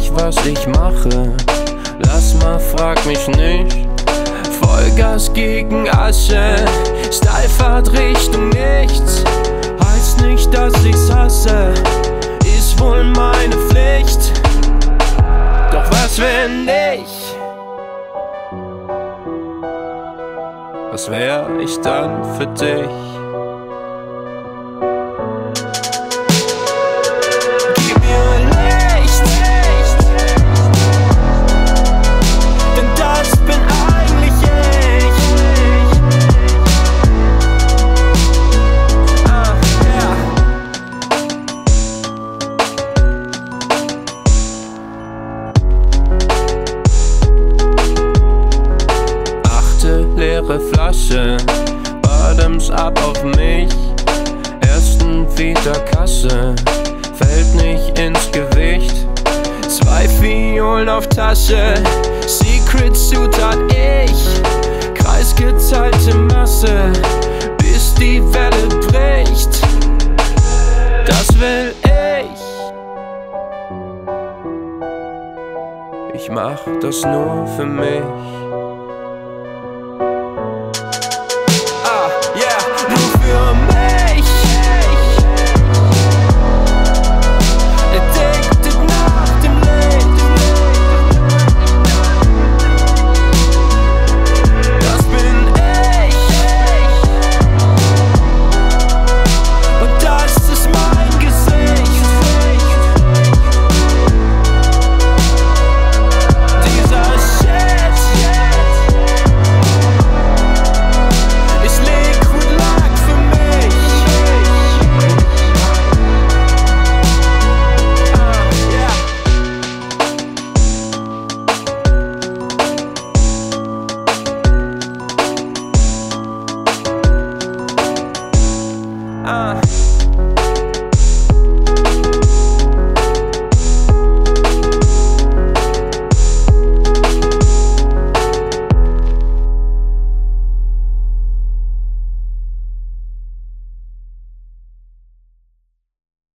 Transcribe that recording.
nicht, was ich mache. Lass mal, frag mich nicht. Vollgas gegen Asche, Steilfahrt Richtung nichts. Heißt nicht, dass ich's hasse, ist wohl meine Pflicht. Doch was, wenn ich? Was wär ich dann für dich? Leere Flasche, Bottoms ab auf mich. Ersten wieder Kasse, fällt nicht ins Gewicht. Zwei Fiolen auf Tasche, Secret Zutat ich. Kreisgeteilte Masse, bis die Welle bricht. Das will ich. Ich mach das nur für mich.